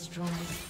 Destroyed.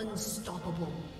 Unstoppable.